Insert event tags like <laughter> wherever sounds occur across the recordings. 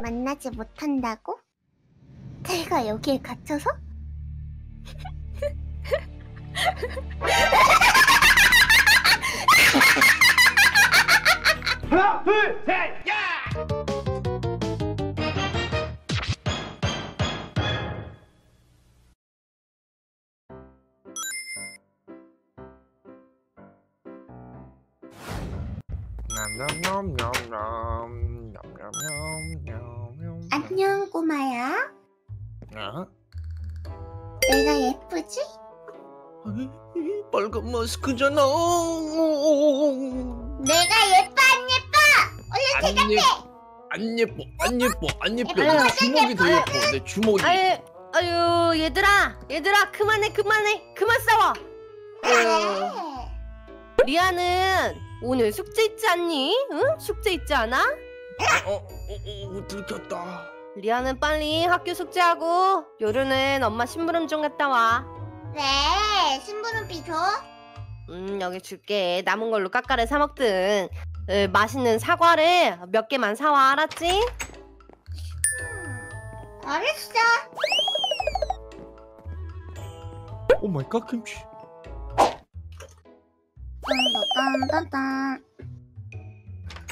만나지 못한다고? 내가 여기에 갇혀서? 하나, 둘, 셋, 야! 냠냠냠냠냠냠냠냠. 안녕 꼬마야 야? 내가 예쁘지? 빨간 마스크잖아. 내가 예뻐 안 예뻐? 얼른 안 예뻐. 안 예뻐. 안 예뻐. 안 예뻐. 예뻐, 내 주먹이 더 예뻐. 내 주먹이. 아유, 아유, 얘들아, 얘들아, 그만해, 그만해, 그만 싸워. 그래 리아는 오늘 숙제 있지 않니? 응? 숙제 있지 않아? 어, 어, 어, 어, 들켰다. 리아는 빨리 학교 숙제하고 요루는 엄마 심부름 좀 갔다 와. 네 신부름비 줘? 음, 여기 줄게. 남은 걸로 까까를 사 먹든 으, 맛있는 사과를 몇 개만 사와, 알았지? 음, 알았어 Oh my god 김치. 딴딴딴딴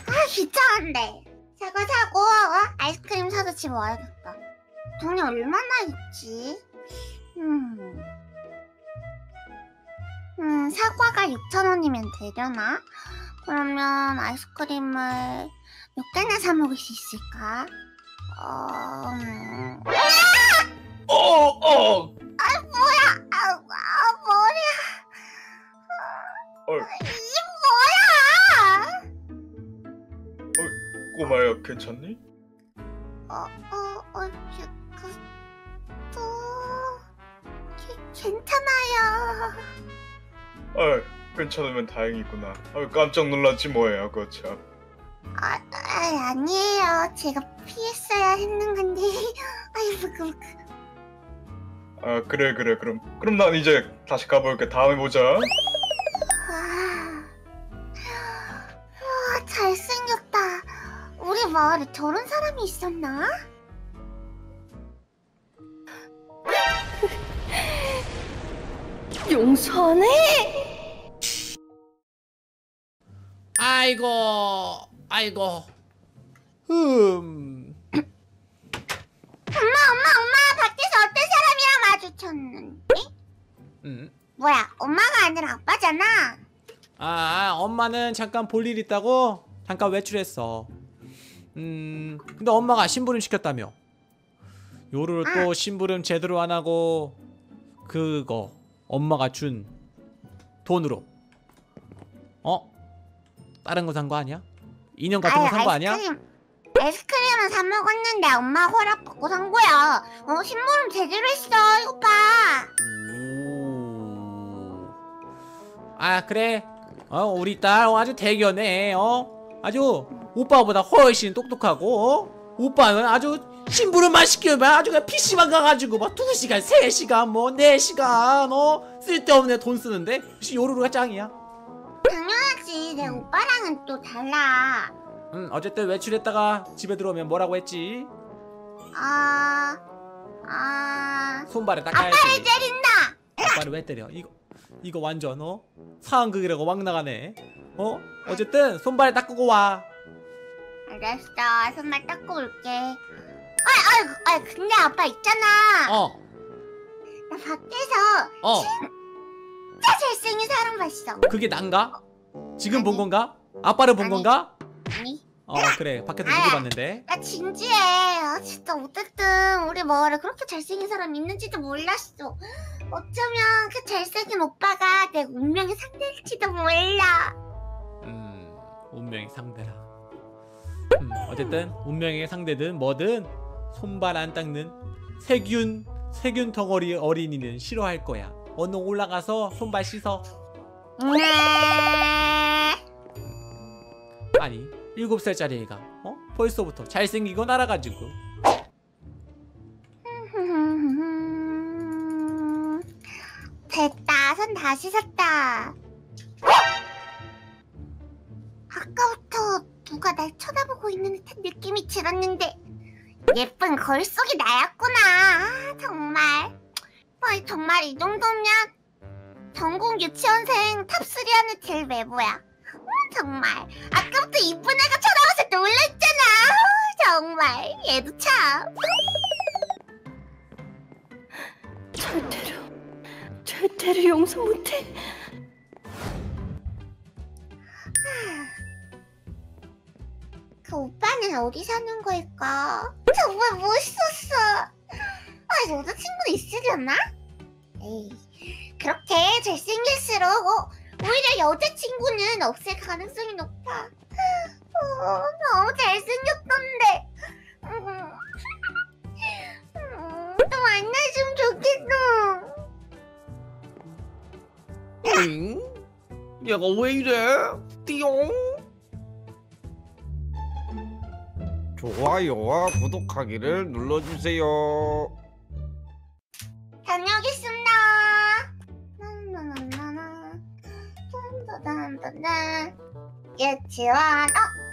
아 귀찮은데 사과 사고 어? 아이스크림 사서 집 와야겠다 돈이 얼마나 있지? 음, 음 사과가 6,000원이면 되려나? 그러면 아이스크림을 몇 개나 사 먹을 수 있을까? 어... 음... 어, 어. 아 뭐야 아, 아 머리야 어 꼬마야, 괜찮니? 어, 어, 어, 그, 그, 또, 게, 괜찮아요. 아, 괜찮으면 다행이구나. 아, 깜짝 놀랐지 뭐예요, 그거 참. 아, 아, 아니에요. 제가 피했어야 했는 건데. <laughs> 아이, 부끄부끄. 아, 그래, 그래, 그럼. 그럼 난 이제 다시 가볼게. 다음에 보자. 마을에 저런 사람이 있었나? <laughs> 용서하네? 아이고, 아이고. 음. 엄마, 엄마, 엄마, 밖에서 어떤 사람이랑 마주쳤는데? 음. 뭐야, 엄마가 아니라 아빠잖아. 아, 엄마는 잠깐 볼 일 있다고 잠깐 외출했어. 음. 근데 엄마가 심부름 시켰다며. 요를 또 심부름 제대로 안 하고 그거 엄마가 준 돈으로 어? 다른 거 산 거 아니야? 인형 같은 거 산 거 아니야? 아이스크림, 아이스크림은 사 먹었는데 엄마 허락 받고 산 거야. 어, 심부름 제대로 했어. 이거 봐. 오. 아 그래 어 우리 딸 아주 대견해 어 아주 오빠보다 훨씬 똑똑하고 어? 오빠는 아주 심부름만 시키면 아주 그냥 PC방 가가지고 막 2시간 3시간 뭐 4시간 어 쓸데없는 돈 쓰는데 역시 요루루가 짱이야 당연하지. 내 오빠랑은 또 달라. 음 어쨌든 외출했다가 집에 들어오면 뭐라고 했지 아, 아, 손발에 닦아야지 아빠를 때린다. 아빠를 왜 때려 이거 이거 완전 어 상황극이라고 막 나가네 어 어쨌든 손발 닦고 와 알았어. 손발 닦고 올게. 아, 아, 아, 근데 아빠 있잖아. 어, 나 밖에서 어, 진짜 잘생긴 사람 봤어. 그게 난가? 지금 본 건가? 아빠를 본 아니. 건가? 아니, 어, 그래. 밖에서. 누구 봤는데? 나 진지해. 아, 진짜 어쨌든 우리 마을에 그렇게 잘생긴 사람 있는지도 몰랐어. 어쩌면 그 잘생긴 오빠가 내 운명의 상대일지도 몰라. 음, 운명의 상대라. 음, 어쨌든 운명의 상대든 뭐든 손발 안 닦는 세균 세균 덩어리 어린이는 싫어할 거야. 얼른 올라가서 손발 씻어. 네. 아니, 일곱 살짜리 애가 어? 벌써부터 잘생기고 날아가지고. 됐다. 손 다시 샀다. 아까부터 누가 날 쳐다보고 있는 듯한 느낌이 들었는데 예쁜 거울 속이 나였구나. 아, 정말. 아, 정말 이 정도면 전국 유치원생 top 3 안에 제일 외모야. 음, 정말. 아까부터 이쁜 애가 쳐다봐서 놀랬잖아. 아, 정말. 얘도 참. 절대로 절대로 용서 못해. 그 오빠는 어디 사는 걸까? 정말 멋있었어. 아, 여자친구는 있으려나? 에이, 그렇게 잘생길수록 어, 오히려 여자친구는 없을 가능성이 높아. 어, 너무 잘생겼던데. 음, 음, 또 만나주 응? 얘가 왜 이래? 띠용. 좋아요와 구독하기를 눌러주세요. 다녀오겠습니다. 나나나나나. 딴따단따단. 유치원. 어?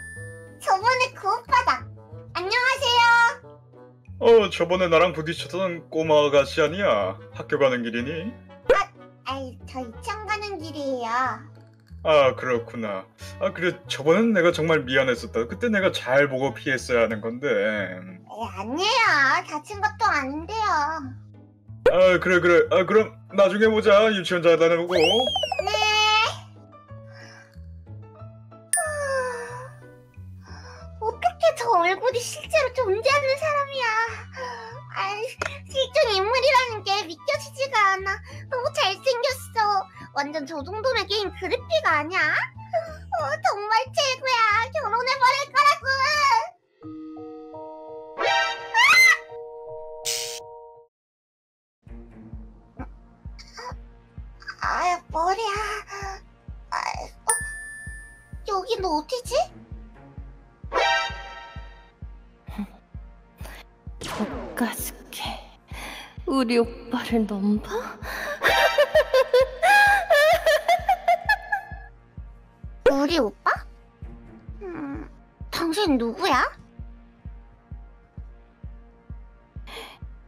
저번에 그 오빠다. 안녕하세요. 어 저번에 나랑 부딪혔던 꼬마 아가씨 아니야? 학교 가는 길이니? 아이, 저 이천 가는 길이에요. 아 그렇구나. 아 그래 저번엔 내가 정말 미안했었다. 그때 내가 잘 보고 피했어야 하는 건데. 에, 아니에요. 다친 것도 아닌데요. 아 그래 그래. 아 그럼 나중에 보자. 유치원 잘 다녀오고. 네. 어떻게 저 얼굴이 실제로 존재하는 사람 완전 저 정도면 게임 그래픽 아니야? 어, 정말 최고야. 결혼해버릴 거라고. 아, 머리야. 아, 어? 여긴 어디지? 가스케 우리 오빠를 넘봐? 우리 오빠? 음, 당신 누구야?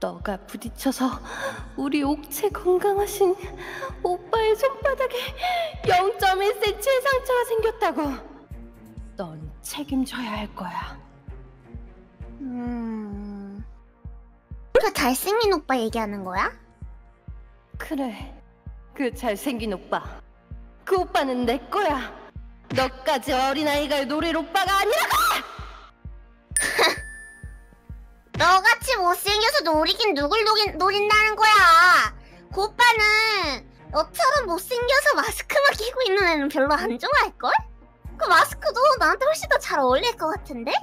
너가 부딪혀서 우리 옥체 건강하신 오빠의 손바닥에 0.1cm의 상처가 생겼다고. 넌 책임져야 할 거야. 음, 그 잘생긴 오빠 얘기하는 거야? 그래, 그 잘생긴 오빠. 그 오빠는 내 거야. 너까지 어린아이가 노릴 오빠가 아니라고! <laughs> 너같이 못생겨서 노리긴 누굴 노긴, 노린다는 거야. 그 오빠는 너처럼 못생겨서 마스크만 끼고 있는 애는 별로 안 좋아할걸? 그 마스크도 나한테 훨씬 더 잘 어울릴 것 같은데?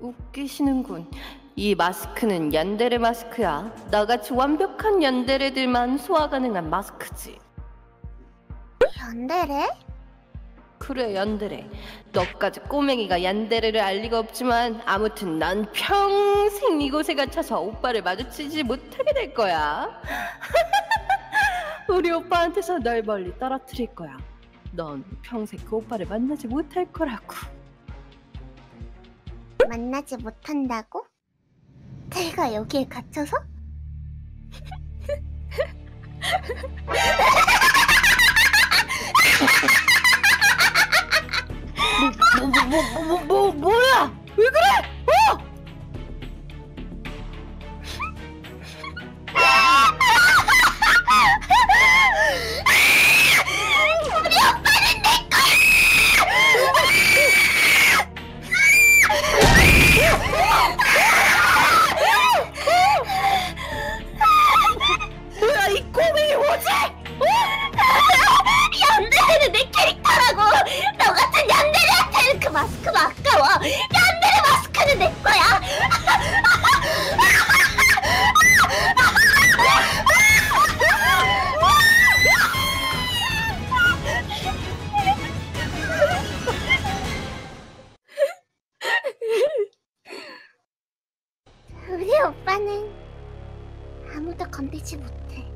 웃기시는군. 이 마스크는 얀데레 마스크야. 나같이 완벽한 얀데레들만 소화 가능한 마스크지. 연대래? 그래 얀데레. 너까지 꼬맹이가 얀데레를 알 리가 없지만 아무튼 난 평생 이곳에 갇혀서 오빠를 마주치지 못하게 될 거야. <laughs> 우리 오빠한테서 널 멀리 떨어뜨릴 거야. 넌 평생 그 오빠를 만나지 못할 거라고. 만나지 못한다고? 내가 여기에 갇혀서? <laughs> 뭐, 뭐, 뭐, 뭐야? 왜 그래? 오빠는 아무도 건들지 못해.